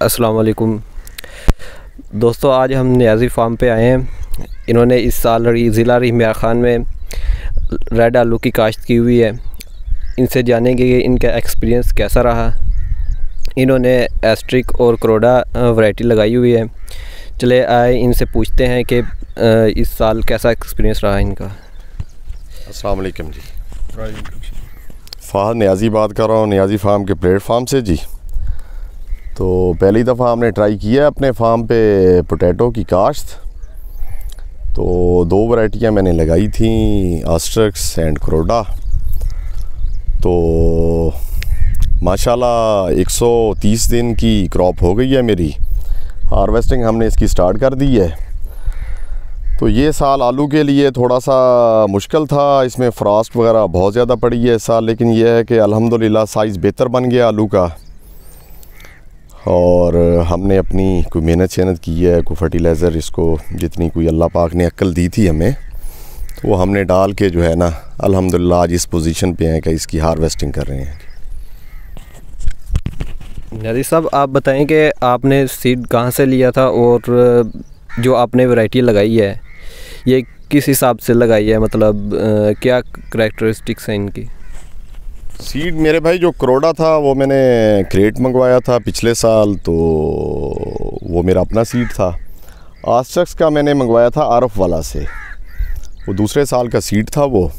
अस्सलाम वालेकुम दोस्तों आज हम न्याजी फार्म पे आए हैं। इन्होंने इस साल ज़िला रहीमिया ख़ान में रेड आलू की काश्त की हुई है। इनसे जानेंगे कि इनका एक्सपीरियंस कैसा रहा। इन्होंने एस्ट्रिक और क्रोडा वैरायटी लगाई हुई है। चले आए इनसे पूछते हैं कि इस साल कैसा एक्सपीरियंस रहा इनका। अस्सलाम वालेकुम जी फ़ाहद न्याजी बात कर रहा हूँ न्याजी फार्म के प्लेटफार्म से जी। तो पहली दफ़ा हमने ट्राई किया है अपने फार्म पे पोटैटो की काश्त। तो दो वैरायटियाँ मैंने लगाई थी, आस्ट्रक्स एंड क्रोडा। तो माशाल्लाह 130 दिन की क्रॉप हो गई है मेरी। हार्वेस्टिंग हमने इसकी स्टार्ट कर दी है। तो ये साल आलू के लिए थोड़ा सा मुश्किल था, इसमें फ्रास्ट वगैरह बहुत ज़्यादा पड़ी है इस साल, लेकिन यह है कि अल्हम्दुलिल्लाह साइज़ बेहतर बन गया आलू का। और हमने अपनी कोई मेहनत शहनत की है कोई फर्टिलाइज़र इसको जितनी कोई अल्लाह पाक ने अक्ल दी थी हमें तो वो हमने डाल के जो है ना अल्हम्दुलिल्लाह आज इस पोजीशन पे हैं कि इसकी हार्वेस्टिंग कर रहे हैं। नदी साहब आप बताएँ कि आपने सीड कहाँ से लिया था और जो आपने वैरायटी लगाई है ये किस हिसाब से लगाई है? मतलब आ, क्या करेक्टरिस्टिक्स हैं इनकी? सीड मेरे भाई जो करोड़ा था, वो मैंने क्रेट मंगवाया था पिछले साल तो वो मेरा अपना सीड था। आस्ट्रक्स का मैंने मंगवाया था आरफ वाला से। वो दूसरे साल का सीड था वो।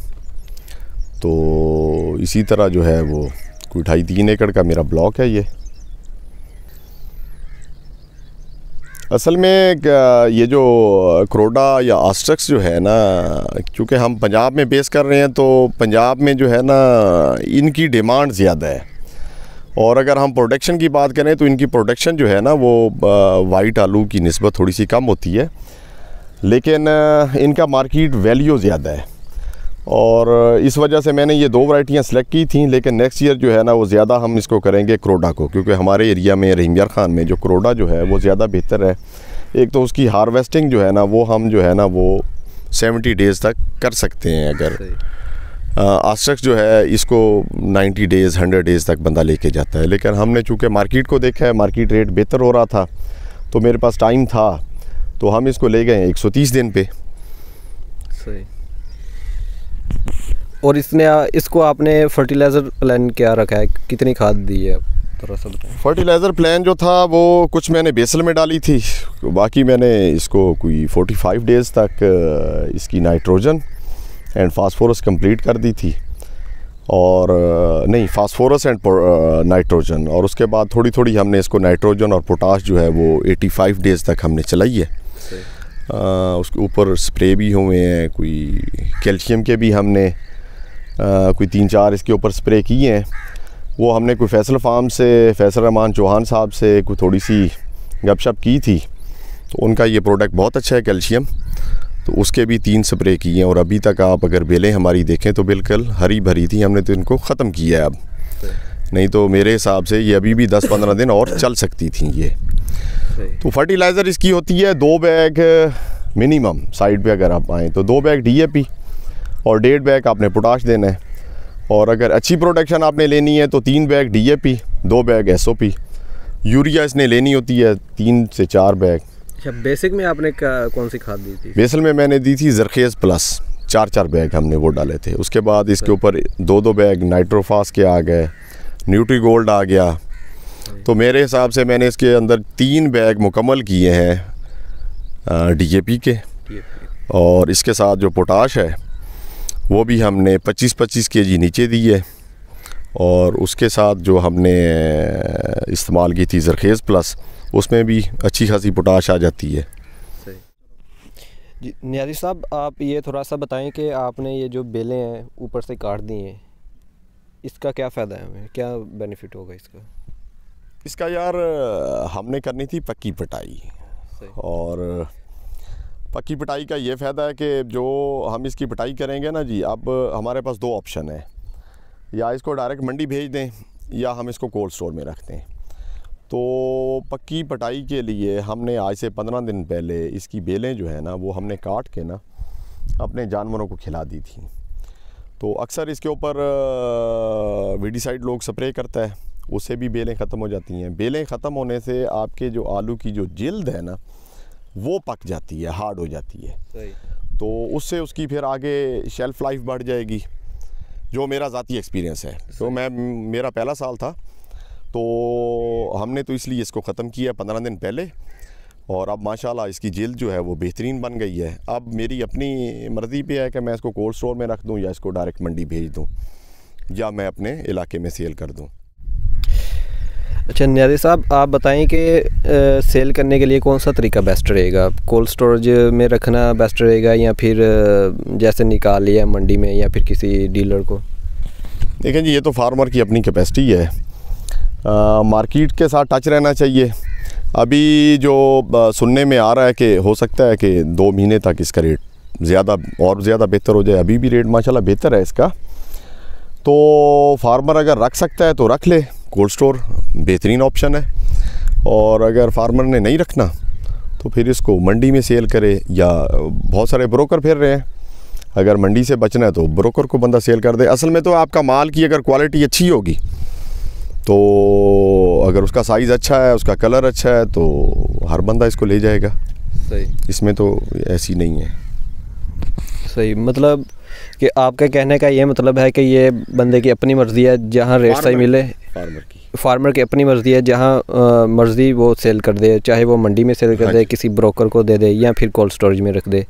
तो इसी तरह जो है वो, कोई ढाई तीन एकड़ का मेरा ब्लॉक है ये। असल में ये जो क्रोडा या आस्ट्रक्स जो है ना, क्योंकि हम पंजाब में बेस कर रहे हैं तो पंजाब में जो है ना, इनकी डिमांड ज़्यादा है। और अगर हम प्रोडक्शन की बात करें तो इनकी प्रोडक्शन जो है ना, वो वाइट आलू की नस्बत थोड़ी सी कम होती है। लेकिन, इनका मार्केट वैल्यू ज़्यादा है। और इस वजह से मैंने ये दो वैरायटियाँ सेलेक्ट की थी लेकिन नेक्स्ट ईयर जो है ना वो ज़्यादा हम इसको करेंगे करोडा को क्योंकि हमारे एरिया में रहीमयार ख़ान में जो करोडा जो है वो ज़्यादा बेहतर है। एक तो उसकी हार्वेस्टिंग जो है ना वो हम जो है ना वो सेवेंटी डेज़ तक कर सकते हैं अगर। आस्ट्रक्स जो है इसको 90 डेज़ 100 डेज़ तक बंदा लेके जाता है। लेकिन हमने चूँकि मार्केट को देखा है मार्केट रेट बेहतर हो रहा था तो मेरे पास टाइम था तो हम इसको ले गए 130 दिन पे। सही। और इसने इसको आपने फर्टिलाइज़र प्लान क्या रखा है? कितनी खाद दी है? फर्टिलाइज़र प्लान जो था वो कुछ मैंने बेसल में डाली थी। बाकी मैंने इसको कोई 45 डेज़ तक इसकी नाइट्रोजन एंड फास्फोरस कंप्लीट कर दी थी। और नहीं फास्फोरस एंड नाइट्रोजन और उसके बाद थोड़ी थोड़ी हमने इसको नाइट्रोजन और पोटाश जो है वो 85 डेज़ तक हमने चलाई है। उसके ऊपर स्प्रे भी हुए हैं कोई कैल्शियम के भी हमने आ, कोई तीन चार इसके ऊपर स्प्रे किए हैं। वो हमने कोई फैसल फार्म से फैसल रहमान चौहान साहब से कोई थोड़ी सी गपशप की थी। तो उनका ये प्रोडक्ट बहुत अच्छा है कैल्शियम तो उसके भी तीन स्प्रे किए हैं और अभी तक आप अगर बेलें हमारी देखें तो बिल्कुल हरी भरी थी हमने तो इनको ख़त्म किया है अब। नहीं तो मेरे हिसाब से ये अभी भी दस पंद्रह दिन और चल सकती थी ये। तो फर्टिलाइज़र इसकी होती है दो बैग मिनिमम साइड पे अगर आप आएँ तो दो बैग डीएपी और डेढ़ बैग आपने पोटाश देना है। और अगर अच्छी प्रोडक्शन आपने लेनी है तो तीन बैग डीएपी दो बैग एसओपी यूरिया इसने लेनी होती है तीन से चार बैग अच्छा बेसिक में आपने कौन सी खाद दी थी? बेसल में मैंने दी थी जरखेज़ प्लस चार चार बैग हमने वो डाले थे। उसके बाद इसके ऊपर दो दो बैग नाइट्रोफास के आ गए न्यूट्री गोल्ड आ गया तो मेरे हिसाब से मैंने इसके अंदर तीन बैग मुकम्मल किए हैं डीएपी के। और इसके साथ जो पोटाश है वो भी हमने 25-25 के जी नीचे दी है। और उसके साथ जो हमने इस्तेमाल की थी जरखेज़ प्लस उसमें भी अच्छी खासी पोटाश आ जाती है। जी न्याजी साहब आप ये थोड़ा सा बताएँ कि आपने ये जो बेलें हैं ऊपर से काट दी हैं इसका क्या फ़ायदा है हमें? क्या बेनिफिट होगा इसका? इसका यार हमने करनी थी पक्की पटाई। और पक्की पटाई का ये फ़ायदा है कि जो हम इसकी पटाई करेंगे ना जी अब हमारे पास दो ऑप्शन है। या इसको डायरेक्ट मंडी भेज दें या हम इसको कोल्ड स्टोर में रख दें। तो पक्की पटाई के लिए हमने आज से पंद्रह दिन पहले इसकी बेलें जो है ना वो हमने काट के ना अपने जानवरों को खिला दी थी। तो अक्सर इसके ऊपर वीडीसाइड लोग स्प्रे करता है। उससे भी बेलें ख़त्म हो जाती हैं। बेलें ख़त्म होने से आपके जो आलू की जो जल्द है ना वो पक जाती है हार्ड हो जाती है। तो उससे उसकी फिर आगे शेल्फ़ लाइफ बढ़ जाएगी जो मेरा ज़ाती एक्सपीरियंस है। तो मैं मेरा पहला साल था तो हमने तो इसलिए इसको ख़त्म किया पंद्रह दिन पहले और अब माशाल्लाह इसकी जल्द जो है वो बेहतरीन बन गई है। अब मेरी अपनी मर्ज़ी पे है कि मैं इसको कोल्ड स्टोर में रख दूँ या इसको डायरेक्ट मंडी भेज दूँ या मैं अपने इलाके में सेल कर दूँ। अच्छा न्याजी साहब आप बताएँ कि सेल करने के लिए कौन सा तरीका बेस्ट रहेगा? कोल्ड स्टोरेज में रखना बेस्ट रहेगा या फिर जैसे निकाल लिया मंडी में या फिर किसी डीलर को? देखें जी ये तो फार्मर की अपनी कैपेसिटी है। आ, मार्केट के साथ टच रहना चाहिए। अभी जो सुनने में आ रहा है कि हो सकता है कि दो महीने तक इसका रेट ज़्यादा और ज़्यादा बेहतर हो जाए। अभी भी रेट माशाल्लाह बेहतर है इसका। तो फार्मर अगर रख सकता है तो रख ले। कोल्ड स्टोर बेहतरीन ऑप्शन है। और अगर फार्मर ने नहीं रखना तो फिर इसको मंडी में सेल करे या बहुत सारे ब्रोकर फिर रहे हैं। अगर मंडी से बचना है तो ब्रोकर को बंदा सेल कर दे। असल में तो आपका माल की अगर क्वालिटी अच्छी होगी तो अगर उसका साइज़ अच्छा है उसका कलर अच्छा है तो हर बंदा इसको ले जाएगा। सही। इसमें तो ऐसी नहीं है। सही। मतलब कि आपके कहने का ये मतलब है कि ये बंदे की अपनी मर्ज़ी है जहाँ रेट सही मिले फार्मर की। फार्मर की अपनी मर्ज़ी है जहाँ मर्ज़ी वो सेल कर दे चाहे वो मंडी में सेल कर हाँ दे किसी ब्रोकर को दे दे या फिर कोल्ड स्टोरेज में रख दे।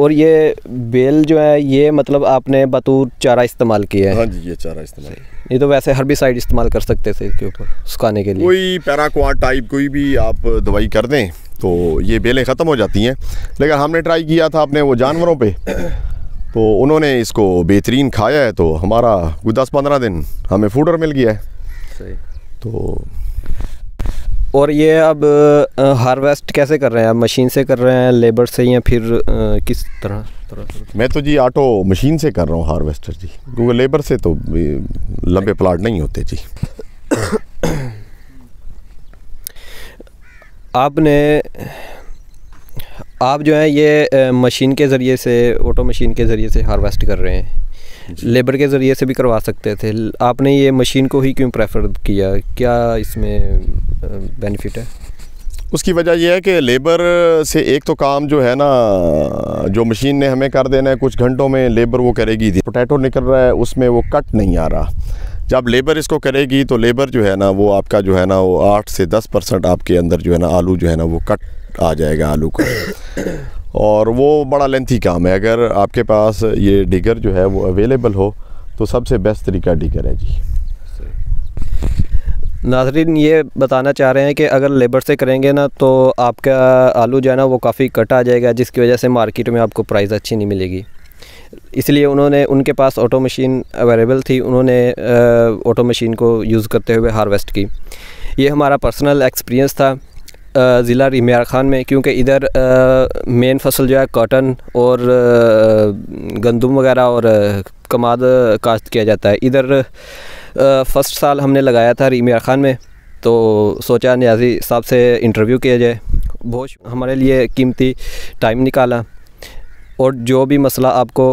और ये बेल जो है ये मतलब आपने बतूर चारा इस्तेमाल किया है। हाँ जी ये चारा इस्तेमाल। ये तो वैसे हर भी साइड इस्तेमाल कर सकते थे इसके ऊपर सुखाने के लिए। कोई पैराक्वाड टाइप कोई भी आप दवाई कर दें तो ये बेलें ख़त्म हो जाती हैं। लेकिन हमने ट्राई किया था अपने वो जानवरों पे। तो उन्होंने इसको बेहतरीन खाया है तो हमारा दस पंद्रह दिन हमें फूडर मिल गया है। सही। तो और ये अब हार्वेस्ट कैसे कर रहे हैं? आप मशीन से कर रहे हैं लेबर से या फिर आ, किस तरह तरह, तरह? मैं तो जी ऑटो मशीन से कर रहा हूँ हार्वेस्टर जी। क्योंकि लेबर से तो लंबे प्लाट नहीं होते जी। आपने आप जो है ये मशीन के ज़रिए से ऑटो मशीन के ज़रिए से हार्वेस्ट कर रहे हैं। लेबर के ज़रिए से भी करवा सकते थे। आपने ये मशीन को ही क्यों प्रेफर किया? क्या इसमें बेनिफिट है? उसकी वजह यह है कि लेबर से एक तो काम जो है ना जो मशीन ने हमें कर देना है कुछ घंटों में लेबर वो करेगी। थी पोटैटो निकल रहा है उसमें वो कट नहीं आ रहा। जब लेबर इसको करेगी तो लेबर जो है ना वो आपका जो है ना वो आठ से दस परसेंट आपके अंदर जो है ना आलू जो है ना वो कट आ जाएगा आलू का। और वो बड़ा लेंथी काम है। अगर आपके पास ये डिगर जो है वो अवेलेबल हो तो सबसे बेस्ट तरीका डिगर है जी। नाजरीन, ये बताना चाह रहे हैं कि अगर लेबर से करेंगे ना तो आपका आलू जो है ना, वो काफ़ी कट आ जाएगा, जिसकी वजह से मार्केट में आपको प्राइस अच्छी नहीं मिलेगी। इसलिए उन्होंने, उनके पास ऑटो मशीन अवेलेबल थी, उन्होंने ऑटो मशीन को यूज़ करते हुए हार्वेस्ट की। ये हमारा पर्सनल एक्सपीरियंस था। ज़िला रिमियार ख़ान में, क्योंकि इधर मेन फ़सल जो है कॉटन और गंदम वगैरह और कमाद काश्त किया जाता है। इधर फ़र्स्ट साल हमने लगाया था रिमियार ख़ान में तो सोचा न्याजी साहब से इंटरव्यू किया जाए। बहुत हमारे लिए कीमती टाइम निकाला। और जो भी मसला आपको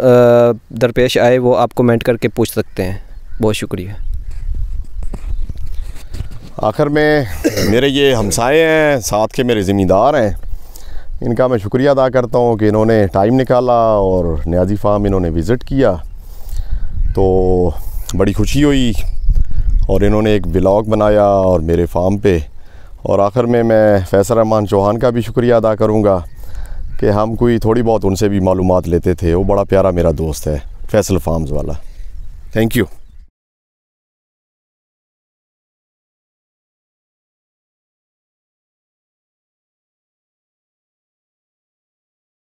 दरपेश आए, वो आप कमेंट करके पूछ सकते हैं। बहुत शुक्रिया। आखिर में मेरे ये हमसाए हैं, साथ के मेरे ज़िम्मेदार हैं। इनका मैं शुक्रिया अदा करता हूँ कि इन्होंने टाइम निकाला और न्याजी फार्म इन्होंने विज़िट किया। तो बड़ी खुशी हुई और इन्होंने एक ब्लॉग बनाया और मेरे फार्म पे। और आखिर में मैं फैसल रहमान चौहान का भी शुक्रिया अदा करूँगा कि हम कोई थोड़ी बहुत उनसे भी मालूम लेते थे। वो बड़ा प्यारा मेरा दोस्त है, फैसल फार्म्स वाला। Thank you